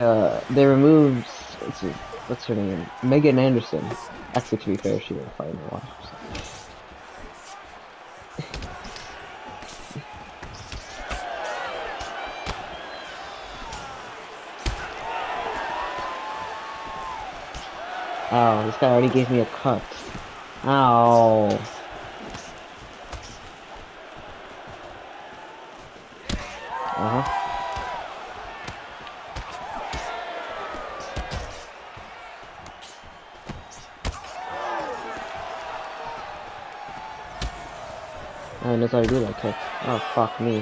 uh, they removed what's what's her name? Megan Anderson. Actually, to be fair, she didn't fight in the watch. Oh, this guy already gave me a cut. Ow. Uh-huh. And that's how I do that kick. Oh, fuck me.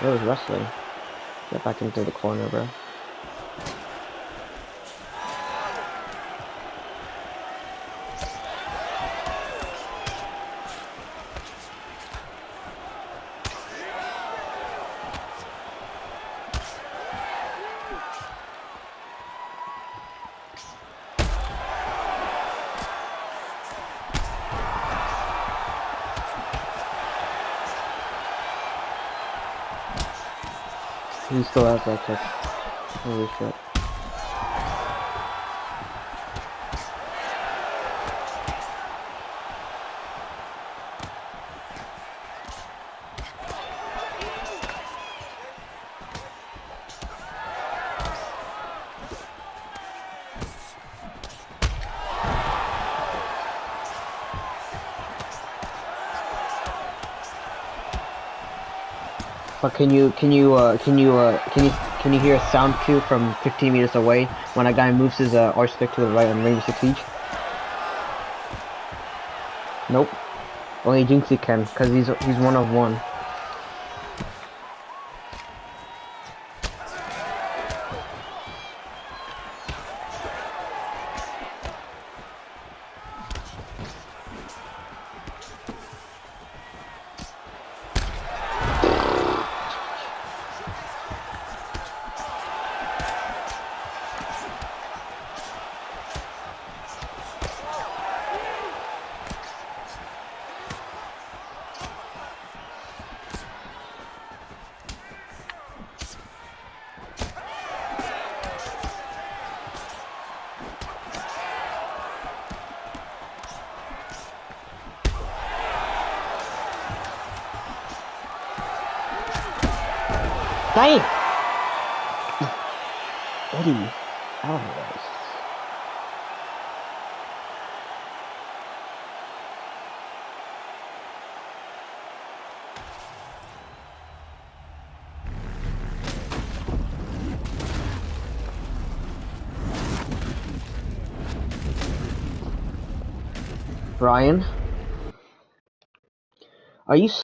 Where was wrestling? Get back into the corner, bro. He still has that kick. Holy shit. But can you can you uh, can you uh, can you can you hear a sound cue from 15 meters away when a guy moves his uh, R stick to the right on Rainbow Six Siege? Nope. Only Jinxie can, cause he's he's one of one. Dang! Eddie Alvarez. Brian, are you